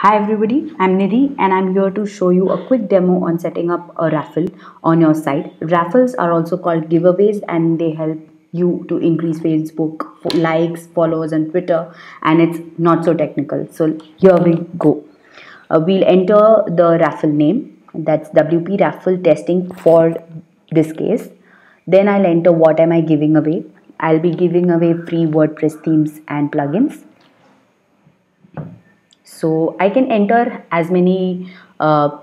Hi everybody, I'm Nidhi and I'm here to show you a quick demo on setting up a raffle on your site. Raffles are also called giveaways and they help you to increase Facebook likes, followers and Twitter and it's not so technical. So here we go. Uh, we'll enter the raffle name that's WP raffle testing for this case. Then I'll enter what am I giving away. I'll be giving away free WordPress themes and plugins so I can enter as many uh,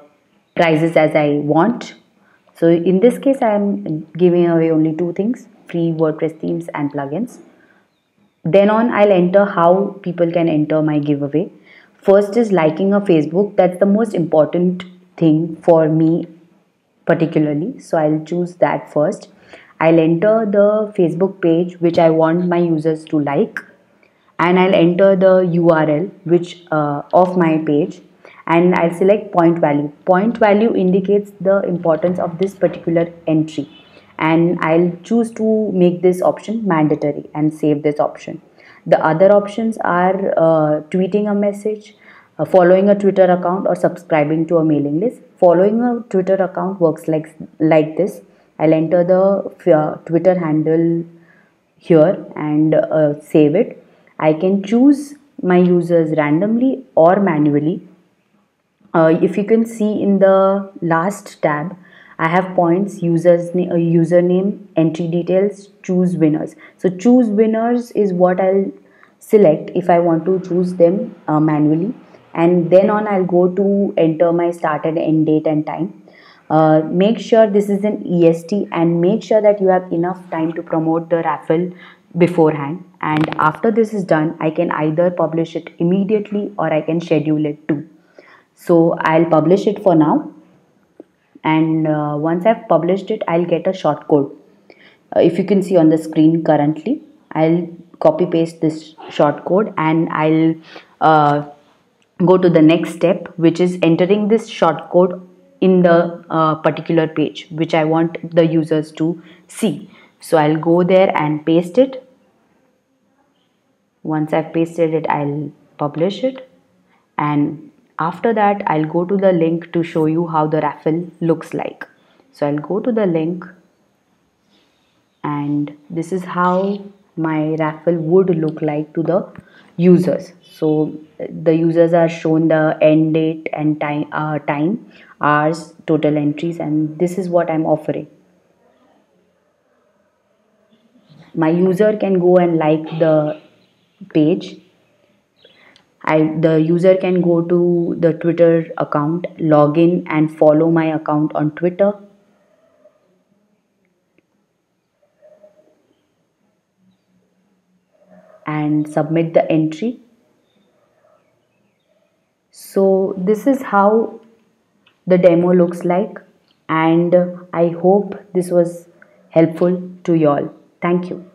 prizes as I want. So in this case I am giving away only two things free WordPress themes and plugins. Then on I'll enter how people can enter my giveaway. First is liking a Facebook. That's the most important thing for me particularly. So I'll choose that first. I'll enter the Facebook page which I want my users to like and I'll enter the URL which uh, of my page and I'll select point value. Point value indicates the importance of this particular entry and I'll choose to make this option mandatory and save this option. The other options are uh, tweeting a message, uh, following a Twitter account or subscribing to a mailing list. Following a Twitter account works like, like this. I'll enter the uh, Twitter handle here and uh, save it I can choose my users randomly or manually. Uh, if you can see in the last tab, I have points, users, uh, username, entry details, choose winners. So choose winners is what I'll select if I want to choose them uh, manually. And then on I'll go to enter my start and end date and time. Uh, make sure this is an EST and make sure that you have enough time to promote the raffle beforehand and after this is done I can either publish it immediately or I can schedule it too. So I'll publish it for now and uh, once I've published it I'll get a short code. Uh, if you can see on the screen currently I'll copy paste this short code and I'll uh, go to the next step which is entering this short code in the uh, particular page which I want the users to see. So I'll go there and paste it once I've pasted it I'll publish it. And after that I'll go to the link to show you how the raffle looks like. So I'll go to the link and this is how my raffle would look like to the users. So the users are shown the end date and time uh, time hours total entries and this is what I'm offering. My user can go and like the page. I the user can go to the Twitter account log in and follow my account on Twitter. And submit the entry. So this is how the demo looks like. And I hope this was helpful to y'all thank you